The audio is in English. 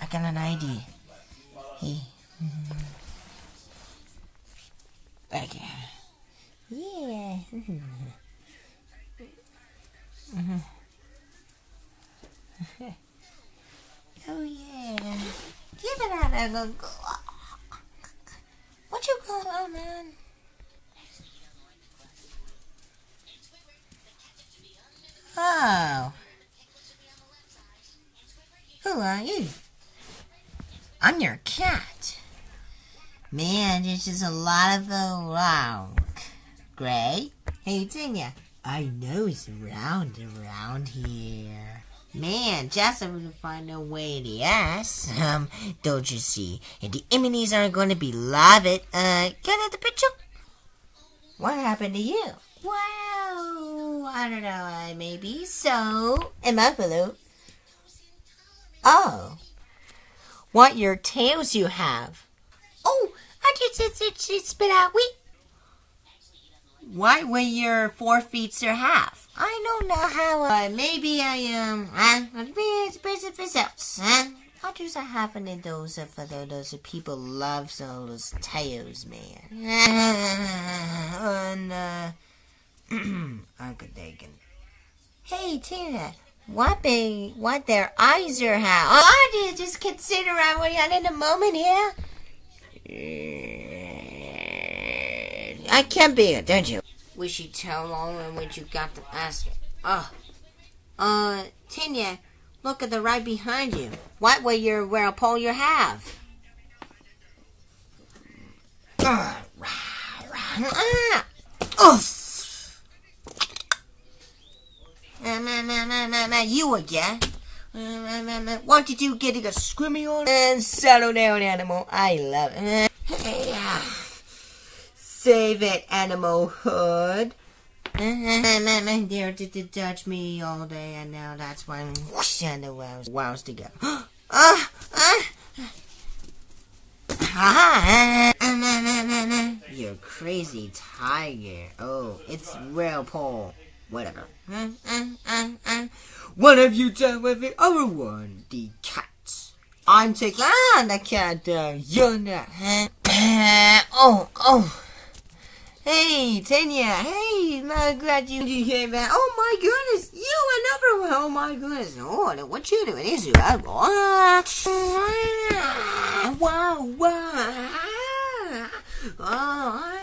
I got an idea. Hey. Mm-hmm. Okay. Yeah. Mm-hmm. oh yeah. Give it out a go. What you call on, man? Who are you? I'm your cat. Man, this is a lot of a wow. Gray? Hey, Tina. I know it's round around here. Man, just able to find a way to ass. Um, don't you see? And the enemies are going to be love it. Uh, get out the picture? What happened to you? Well, I don't know. Uh, maybe so. Am I blue? Oh. What your tails you have? Oh, I just, it's, it's, it's spit out. We. Why were your four feet or half? I don't know how. Uh, maybe I um. Uh, it's basic results. Uh, I'll just have one of those uh, for those people love those tails, man. and uh, Dagan. Hey Tina, what they what their eyes are how? Oh, I just consider I'm in a moment here. I can't be it, don't you? Wish you tell Lauren when you got the basket. Oh. Uh, Tina, look at the right behind you. What will your wear a pole you have? Uh, ah, oof. Uh, you again? Uh, what did you getting a scrimmy on? And settle down, animal. I love it. Hey, uh, Save it, animal hood. Dare to touch me all day, and now that's why I'm whoosh and the wows, wows together. Ah, ah. You crazy tiger. Oh, it's real Paul. Whatever. What have you done with the other one? The cat. I'm taking ah, the cat. Uh, you're not. oh, oh. Hey, Tanya. Hey, my glad you, came back. Oh my goodness, you another one. Oh my goodness. Oh, what you doing? Is you? Oh, wow, wow. Oh,